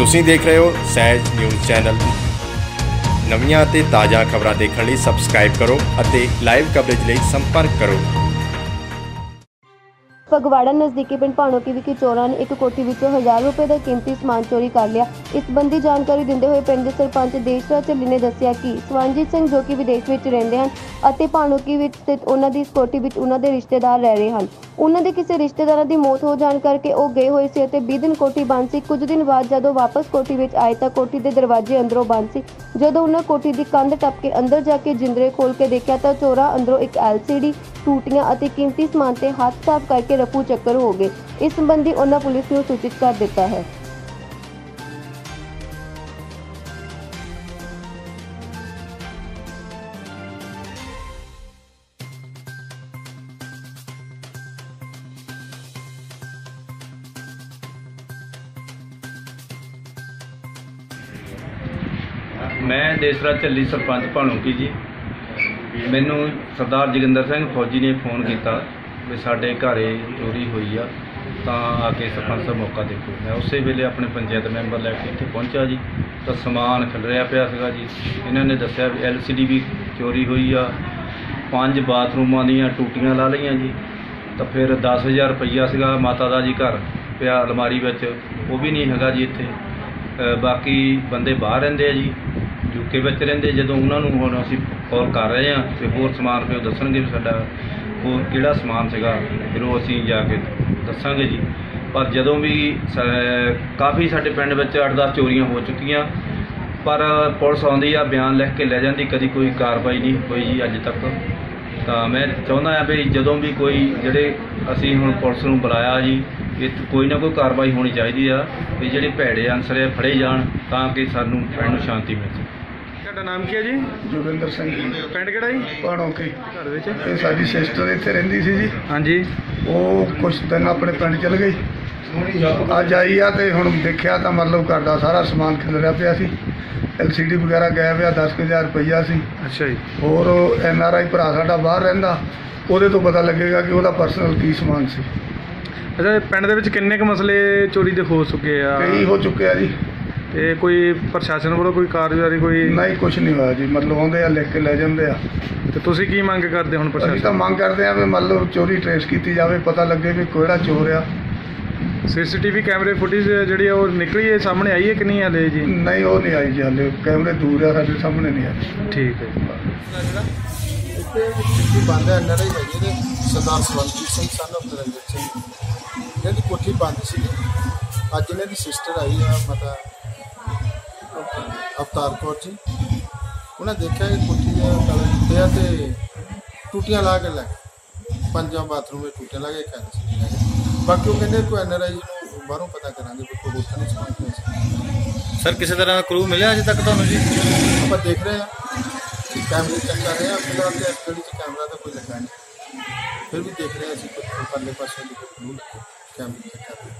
ਤੁਸੀਂ ਦੇਖ ਰਹੇ ਹੋ ਸਹਿਜ ਨਿਊਜ਼ ਚੈਨਲ। ਨਵੀਆਂ ਅਤੇ ਤਾਜ਼ਾ ਖਬਰਾਂ ਦੇਖਣ ਲਈ ਸਬਸਕ੍ਰਾਈਬ ਕਰੋ ਅਤੇ ਲਾਈਵ ਕਵਰੇਜ ਲਈ ਸੰਪਰਕ ਕਰੋ। ਫਗਵਾੜਾ ਨਜ਼ਦੀਕੀ ਪਿੰਡ ਭਾਣੋਕੀ ਵਿਖੇ ਚੋਰਾਂ ਨੇ ਇੱਕ ਕੋਠੀ ਵਿੱਚੋਂ 1000 ਰੁਪਏ ਦਾ ਕੀਮਤੀ ਸਮਾਨ ਚੋਰੀ ਕਰ ਲਿਆ। ਇਸ ਸੰਬੰਧੀ ਜਾਣਕਾਰੀ ਦਿੰਦੇ ਹੋਏ ਪਿੰਡ ਦੇ ਸਰਪੰਚ ਦੇਸ਼ਰਾਜ ਚੱਲੀ ਨੇ ਦੱਸਿਆ ਕਿ ਸਵੰਜੀਤ ਸਿੰਘ ਜੋ ਕਿ ਵਿਦੇਸ਼ ਵਿੱਚ ਰਹਿੰਦੇ ਹਨ ਅਤੇ ਭਾਣੋਕੀ ਵਿੱਚ ਸਥਿਤ ਉਹਨਾਂ ਦੀ ਇਸ ਕੋਠੀ ਵਿੱਚ ਉਹਨਾਂ ਦੇ ਰਿਸ਼ਤੇਦਾਰ ਰਹਿ ਰਹੇ ਹਨ। ਉਹਨਾਂ ਦੇ ਕਿਸੇ ਰਿਸ਼ਤੇਦਾਰਾਂ ਦੀ ਮੌਤ ਹੋ ਜਾਣ ਕਰਕੇ ਉਹ ਗਏ ਹੋਏ ਸੀ ਅਤੇ 20 ਦਿਨ ਕੋਠੀ ਬੰਦ ਸੀ। ਕੁਝ ਦਿਨ ਬਾਅਦ ਜਦੋਂ ਵਾਪਸ ਕੋਠੀ ਵਿੱਚ ਆਏ ਤਾਂ ਕੋਠੀ ਦੇ ਦਰਵਾਜ਼ੇ ਅੰਦਰੋਂ ਬੰਦ ਸੀ। ਜਦੋਂ ਉਹਨਾਂ ਕੋਠੀ ਦੀ ਕੰਧ ਟੱਪ ਕੇ ਅੰਦਰ ਜਾ ਕੇ ਜਿੰਦਰੇ ਖੋਲ ਕੇ ਦੇਖਿਆ ਤਾਂ ਚੋਰਾਂ ਅੰਦਰੋਂ ਇੱਕ LCD ਟੂਟੀਆਂ ਅਤੇ ਕੀਮਤੀ ਸਮਾਨ ਤੇ ਹੱਥ ਸਾਫ਼ ਕਰਕੇ ਰਫੂ ਚੱਕਰ ਹੋ ਗਏ। ਇਸ ਸੰਬੰਧੀ ਉਹਨਾਂ ਪੁਲਿਸ ਨੂੰ ਸੂਚਿਤ ਕਰ ਦਿੱਤਾ ਹੈ। ਮੈਂ ਦੇਸਰਾ ਝੱਲੀ ਸਰਪੰਚ ਭਾਣੂਕੀ ਜੀ। ਮੈਨੂੰ ਸਰਦਾਰ ਜੋਗਿੰਦਰ ਸਿੰਘ ਫੌਜੀ ਨੇ ਫੋਨ ਕੀਤਾ ਵੀ ਸਾਡੇ ਘਰੇ ਚੋਰੀ ਹੋਈ ਆ, ਤਾਂ ਆ ਕੇ ਸਰਪੰਚ ਸਾਹਿਬ ਮੌਕਾ ਦੇਖੋ। ਮੈਂ ਉਸੇ ਵੇਲੇ ਆਪਣੇ ਪੰਚਾਇਤ ਮੈਂਬਰ ਲੈ ਕੇ ਇੱਥੇ ਪਹੁੰਚਿਆ ਜੀ, ਤਾਂ ਸਮਾਨ ਖਿਲਰਿਆ ਪਿਆ ਸੀਗਾ ਜੀ। ਇਹਨਾਂ ਨੇ ਦੱਸਿਆ ਵੀ ਐਲਸੀਡੀ ਵੀ ਚੋਰੀ ਹੋਈ ਆ, ਪੰਜ ਬਾਥਰੂਮਾਂ ਦੀਆਂ ਟੂਟੀਆਂ ਲਾ ਲਈਆਂ ਜੀ। ਤਾਂ ਫਿਰ 10000 ਰੁਪਈਆ ਸੀਗਾ ਮਾਤਾ ਦਾ ਜੀ ਘਰ ਪਿਆ ਅਲਮਾਰੀ ਵਿੱਚ, ਉਹ ਵੀ ਨਹੀਂ ਹੈਗਾ ਜੀ ਇੱਥੇ। ਬਾਕੀ ਬੰਦੇ ਬਾਹਰ ਰਹਿੰਦੇ ਆ ਜੀ ਯੂਕੇ ਵਿੱਚ ਰਹਿੰਦੇ ਜਦੋਂ ਉਹਨਾਂ ਨੂੰ ਹੁਣ ਅਸੀਂ ਕਾਲ ਕਰ ਰਹੇ ਹਾਂ ਤੇ ਹੋਰ ਸਮਾਨ ਫਿਰ ਉਹ ਦੱਸਣਗੇ ਵੀ ਸਾਡਾ ਹੋਰ ਕਿਹੜਾ ਸਮਾਨ ਸੀਗਾ, ਫਿਰ ਉਹ ਅਸੀਂ ਜਾ ਕੇ ਦੱਸਾਂਗੇ ਜੀ। ਪਰ ਜਦੋਂ ਵੀ ਸ- ਕਾਫੀ ਸਾਡੇ ਪਿੰਡ ਵਿੱਚ 8-10 ਚੋਰੀਆਂ ਹੋ ਚੁੱਕੀਆਂ। ਪਰ ਪੁਲਿਸ ਆਉਂਦੀ ਆ, ਬਿਆਨ ਲਿਖ ਕੇ ਲੈ ਜਾਂਦੀ, ਕਦੀ ਕੋਈ ਕਾਰਵਾਈ ਨਹੀਂ ਹੋਈ ਜੀ ਅੱਜ ਤੱਕ। ਤਾਂ ਮੈਂ ਚਾਹੁੰਦਾ ਆ ਵੀ ਜਦੋਂ ਵੀ ਕੋਈ, ਜਿਹੜੇ ਅਸੀਂ ਹੁਣ ਪੁਲਿਸ ਨੂੰ ਬੁਲਾਇਆ ਜੀ ਇਹ ਕੋਈ ਨਾ ਕੋਈ ਕਾਰਵਾਈ ਹੋਣੀ ਚਾਹੀਦੀ ਆ ਵੀ ਜਿਹੜੇ ਭੈੜੇ ਅਨਸਰ ਆ ਫੜੇ ਜਾਣ ਤਾਂ ਕਿ ਸਾਨੂੰ ਪਿੰਡ ਨੂੰ ਸ਼ਾਂਤੀ ਮਿਲ। ਸਕੇ ਤੁਹਾਡਾ ਨਾਮ ਕੀ ਹੈ ਜੀ? ਜੋਗਿੰਦਰ ਸਿੰਘ ਪਿੰਡ ਕਿਹੜਾ ਜੀ? ਪਾਣੋ ਕੇ। ਘਰ ਵਿੱਚ। ਇਹ ਸਾਡੀ ਸਿਸਟਰ ਇੱਥੇ ਰਹਿੰਦੀ ਸੀ ਜੀ। ਹਾਂਜੀ। ਉਹ ਕੁਛ ਦਿਨ ਆਪਣੇ ਪਿੰਡ ਚਲ ਗਈ ਅੱਜ ਆਈ ਆ ਤੇ ਹੁਣ ਦੇਖਿਆ ਤਾਂ ਮਤਲਬ ਘਰ ਦਾ ਸਾਰਾ ਸਮਾਨ ਖਿਲਰਿਆ ਪਿਆ ਸੀ। ਐਲਸੀਡੀ ਵਗੈਰਾ ਗਾਇਬ ਪਿਆ 10000 ਰੁਪਈਆ ਸੀ। ਅੱਛਾ ਜੀ। ਹੋਰ ਐਨ ਆਰ ਆਈ ਭਰਾ ਸਾਡਾ ਬਾਹਰ ਰਹਿੰਦਾ। ਉਹਦੇ ਤੋਂ ਪਤਾ ਲੱਗੇਗਾ ਕਿ ਉਹਦਾ ਪਰਸਨਲ ਕੀ ਸਮਾਨ ਸੀ। ਅੱਛਾ ਪਿੰਡ ਦੇ ਵਿੱਚ ਕਿੰਨੇ ਕੁ ਮਸਲੇ ਚੋਰੀ ਦੇ ਹੋ ਚੁੱਕੇ ਆ? ਕਈ ਹੋ ਚੁੱਕਿਆ ਜੀ। ਤੇ ਕੋਈ ਪ੍ਰਸ਼ਾਸਨ ਵੱਲੋਂ ਕੋਈ ਕਾਰਜਕਾਰੀ ਕੋਈ ਨਹੀਂ ਕੁਝ ਨਹੀਂ ਹੋਇਆ ਜੀ। ਮਤਲਬ ਆਉਂਦੇ ਆ ਲਿਖ ਕੇ ਲੈ ਜਾਂਦੇ ਆ। ਤੇ ਤੁਸੀਂ ਕੀ ਮੰਗ ਕਰਦੇ ਹੁਣ ਅਸੀਂ ਤਾਂ ਪ੍ਰਸ਼ਾਸਨ ਮੰਗ ਕਰਦੇ ਆ ਵੀ ਮਤਲਬ ਚੋਰੀ ਟ੍ਰੇਸ ਕੀਤੀ ਜਾਵੇ ਪਤਾ ਲੱਗੇ ਵੀ ਕਿਹੜਾ ਚੋਰ ਆ। ਸੀਸੀਟੀਵੀ ਕੈਮਰੇ ਫੁਟੇਜ ਜਿਹੜੀ ਆ ਉਹ ਨਿਕਲੀ ਹੈ ਸਾਹਮਣੇ ਆਈ ਹੈ ਕਿ ਨਹੀਂ ਹਲੇ ਜੀ? ਨਹੀਂ ਉਹ ਨਹੀਂ ਆਈ ਜੀ ਹਾਲੇ। ਕੈਮਰੇ ਦੂਰ ਆ ਸਾਡੇ ਸਾਹਮਣੇ ਨਹੀਂ ਆਏ। ਠੀਕ ਹੈ ਜੀ। ਬੰਦ ਹੈ ਨੜੇ ਹੈਗੇ ਨੇ ਸਰਦਾਰ ਸਵੰਤੀ ਸਿੰਘ ਸਨ ਨਰਿੰਦਰ ਸਿੰਘ। ਇਹਨਾਂ ਦੀ ਕੋਠੀ ਬੰਦ ਸੀ। ਅੱਜ ਇਹਨਾਂ ਦੀ ਸਿਸਟਰ ਆਈ ਆ ਮਤਾ ਅਵਤਾਰ ਕੌਰ ਜੀ। ਉਹਨਾਂ ਦੇਖਿਆ ਇਹ ਕੋਠੀ ਦੇ ਤਾਲੇ ਟੁੱਟੇ ਆ ਤੇ ਟੂਟੀਆਂ ਲਾ ਕੇ ਲੈ। ਪੰਜਾਂ ਬਾਥਰੂਮ ਵਿੱਚ ਟੂਟੀਆਂ ਲਾ ਕੇ ਕਹਿੰਦੇ ਸੀ। ਬਾਕੀ ਉਹ ਕਹਿੰਦੇ ਕੋਈ ਐਨਆਰਆਈ ਨੂੰ ਬਾਹਰੋਂ ਪਤਾ ਕਰਾਂਗੇ ਵੀ ਕੋਈ ਤਾਂ ਨਹੀਂ ਸਮਾਨ ਪਿਆ ਸੀ ਸਰ ਕਿਸੇ ਤਰ੍ਹਾਂ ਦਾ ਕਲੂ ਮਿਲਿਆ ਅਜੇ ਤੱਕ ਤੁਹਾਨੂੰ ਜੀ? ਆਪਾਂ ਦੇਖ ਰਹੇ ਹਾਂ। ਕੈਮਰੇ ਚੈੱਕ ਕਰ ਰਹੇ ਹਾਂ ਫਿਲਹਾਲ ਤੇ ਸਟੱਡੀ ਚ ਕੈਮਰਾ ਤਾਂ ਕੋਈ ਲੱਗਾ ਨਹੀਂ। ਫਿਰ ਵੀ ਦੇਖ ਰਹੇ ਹਾਂ ਅਸੀਂ ਕੋਈ ਪਰਲੇ ਪਾਸੇ ਦੀ ਕੋਈ ਕੈਮਰੇ ਚੈੱਕ ਕਰ ਰਹੇ।